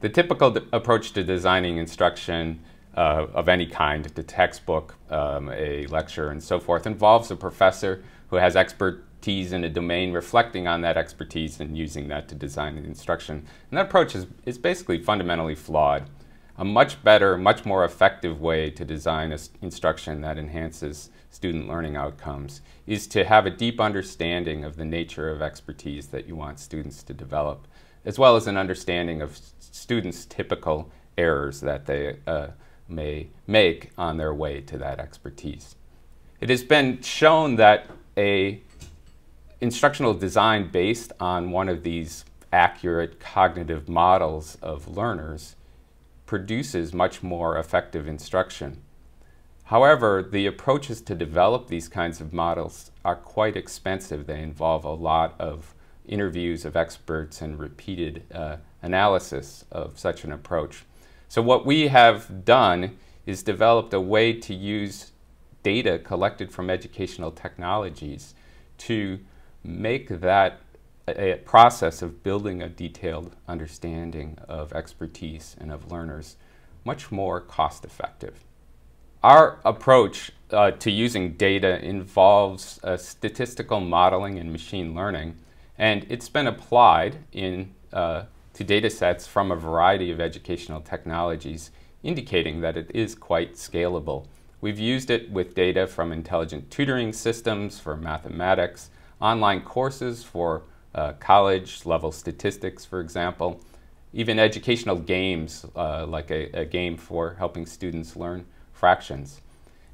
The typical approach to designing instruction uh, of any kind, the textbook, um, a lecture, and so forth, involves a professor who has expertise in a domain, reflecting on that expertise and using that to design the instruction. And that approach is, is basically fundamentally flawed. A much better, much more effective way to design instruction that enhances student learning outcomes is to have a deep understanding of the nature of expertise that you want students to develop as well as an understanding of students' typical errors that they uh, may make on their way to that expertise. It has been shown that a instructional design based on one of these accurate cognitive models of learners produces much more effective instruction. However, the approaches to develop these kinds of models are quite expensive. They involve a lot of interviews of experts and repeated uh, analysis of such an approach. So what we have done is developed a way to use data collected from educational technologies to make that a, process of building a detailed understanding of expertise and of learners much more cost effective. Our approach uh, to using data involves uh, statistical modeling and machine learning and it's been applied in, uh, to data sets from a variety of educational technologies, indicating that it is quite scalable. We've used it with data from intelligent tutoring systems for mathematics, online courses for uh, college level statistics, for example, even educational games uh, like a, a, game for helping students learn fractions.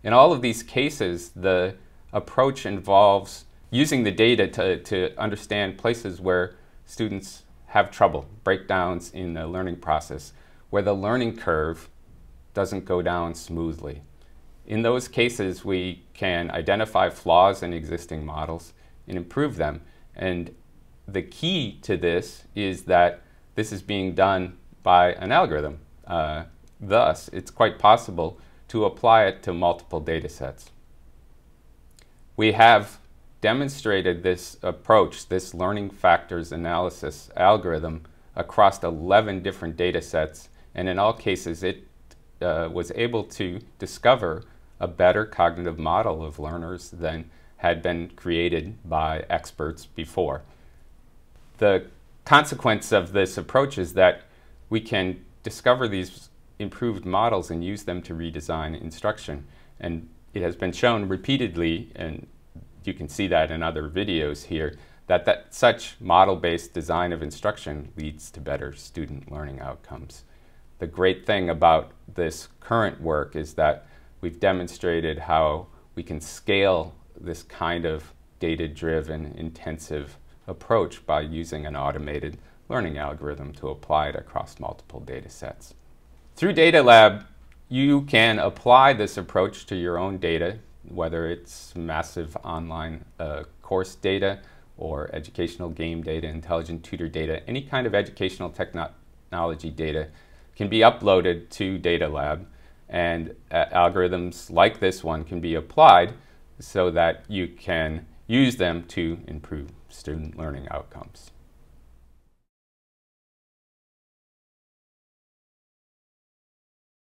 In all of these cases, the approach involves using the data to, to understand places where students have trouble, breakdowns in the learning process, where the learning curve doesn't go down smoothly. In those cases, we can identify flaws in existing models and improve them. And the key to this is that this is being done by an algorithm. Uh, thus, it's quite possible to apply it to multiple data sets. We have demonstrated this approach, this learning factors analysis algorithm, across 11 different data sets. And in all cases, it uh, was able to discover a better cognitive model of learners than had been created by experts before. The consequence of this approach is that we can discover these improved models and use them to redesign instruction. And it has been shown repeatedly and you can see that in other videos here, that, that such model-based design of instruction leads to better student learning outcomes. The great thing about this current work is that we've demonstrated how we can scale this kind of data-driven, intensive approach by using an automated learning algorithm to apply it across multiple data sets. Through Data Lab, you can apply this approach to your own data whether it's massive online uh, course data or educational game data, intelligent tutor data, any kind of educational technology data can be uploaded to Data Lab and uh, algorithms like this one can be applied so that you can use them to improve student learning outcomes.